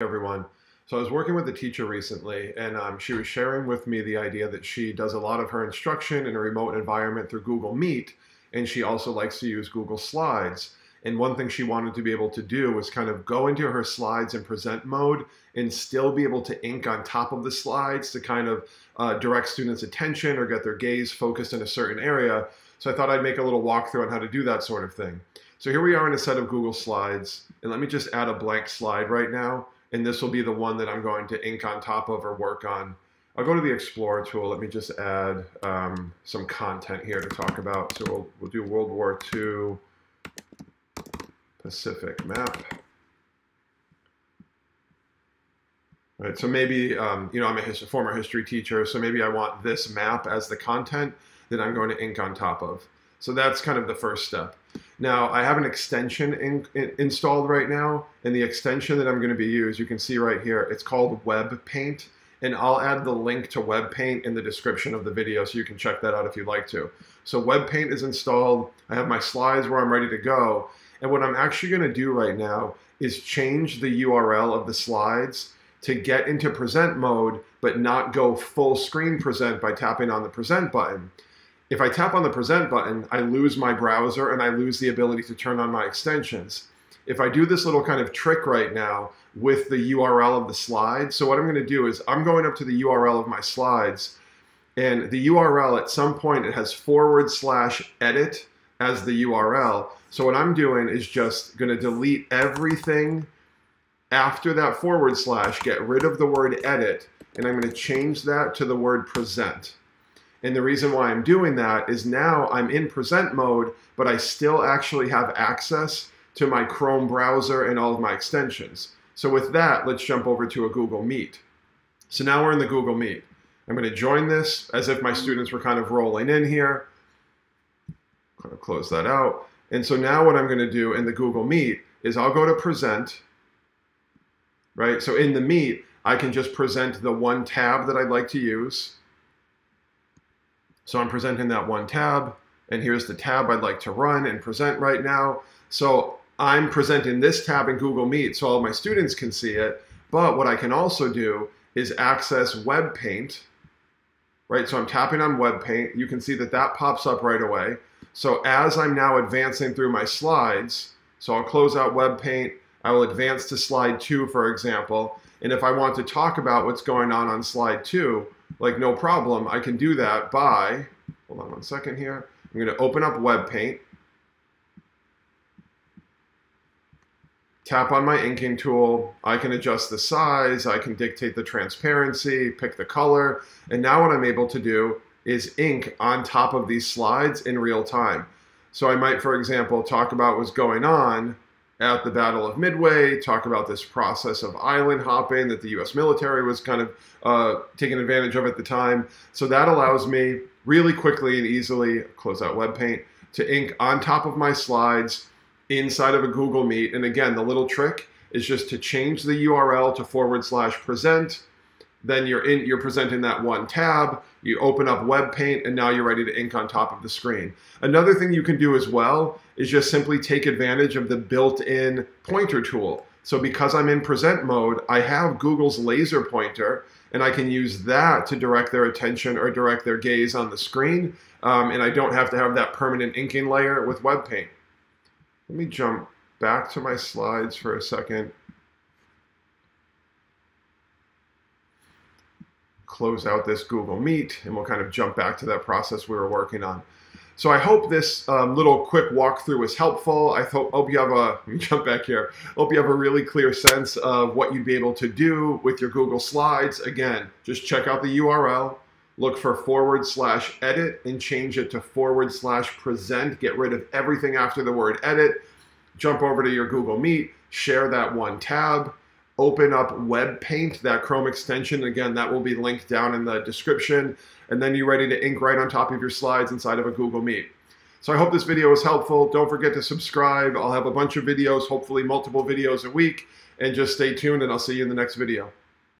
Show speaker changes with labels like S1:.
S1: everyone. So I was working with a teacher recently, and um, she was sharing with me the idea that she does a lot of her instruction in a remote environment through Google Meet, and she also likes to use Google Slides. And one thing she wanted to be able to do was kind of go into her slides in present mode and still be able to ink on top of the slides to kind of uh, direct students' attention or get their gaze focused in a certain area. So I thought I'd make a little walkthrough on how to do that sort of thing. So here we are in a set of Google Slides, and let me just add a blank slide right now and this will be the one that I'm going to ink on top of or work on. I'll go to the Explorer tool. Let me just add um, some content here to talk about. So we'll, we'll do World War II Pacific map. Right, so maybe, um, you know, I'm a his former history teacher, so maybe I want this map as the content that I'm going to ink on top of. So that's kind of the first step. Now I have an extension in, in, installed right now, and the extension that I'm going to be used, you can see right here, it's called Web Paint, and I'll add the link to Web Paint in the description of the video, so you can check that out if you'd like to. So Web Paint is installed. I have my slides where I'm ready to go, and what I'm actually going to do right now is change the URL of the slides to get into present mode, but not go full screen present by tapping on the present button if I tap on the present button, I lose my browser and I lose the ability to turn on my extensions. If I do this little kind of trick right now with the URL of the slide, so what I'm gonna do is I'm going up to the URL of my slides and the URL at some point it has forward slash edit as the URL. So what I'm doing is just gonna delete everything after that forward slash, get rid of the word edit, and I'm gonna change that to the word present. And the reason why I'm doing that is now I'm in present mode, but I still actually have access to my Chrome browser and all of my extensions. So with that, let's jump over to a Google Meet. So now we're in the Google Meet. I'm going to join this as if my students were kind of rolling in here. Kind of close that out. And so now what I'm going to do in the Google Meet is I'll go to present, right? So in the Meet, I can just present the one tab that I'd like to use. So I'm presenting that one tab, and here's the tab I'd like to run and present right now. So I'm presenting this tab in Google Meet so all my students can see it, but what I can also do is access Web Paint, right? So I'm tapping on Web Paint. You can see that that pops up right away. So as I'm now advancing through my slides, so I'll close out Web Paint, I will advance to slide two, for example, and if I want to talk about what's going on on slide two, like no problem, I can do that by, hold on one second here. I'm going to open up Web Paint, tap on my inking tool. I can adjust the size, I can dictate the transparency, pick the color, and now what I'm able to do is ink on top of these slides in real time. So I might, for example, talk about what's going on at the Battle of Midway, talk about this process of island hopping that the US military was kind of uh, taking advantage of at the time. So that allows me really quickly and easily, close out web paint, to ink on top of my slides inside of a Google Meet. And again, the little trick is just to change the URL to forward slash present then you're in you're presenting that one tab you open up web paint and now you're ready to ink on top of the screen. Another thing you can do as well is just simply take advantage of the built-in pointer tool. So because i'm in present mode i have google's laser pointer and i can use that to direct their attention or direct their gaze on the screen um, and i don't have to have that permanent inking layer with web paint. Let me jump back to my slides for a second close out this Google Meet and we'll kind of jump back to that process we were working on. So I hope this um, little quick walkthrough was helpful. I hope, hope you have a, jump back here, hope you have a really clear sense of what you'd be able to do with your Google Slides. Again, just check out the URL, look for forward slash edit and change it to forward slash present. Get rid of everything after the word edit. Jump over to your Google Meet, share that one tab, open up Web Paint, that Chrome extension. Again, that will be linked down in the description. And then you're ready to ink right on top of your slides inside of a Google Meet. So I hope this video was helpful. Don't forget to subscribe. I'll have a bunch of videos, hopefully multiple videos a week. And just stay tuned and I'll see you in the next video.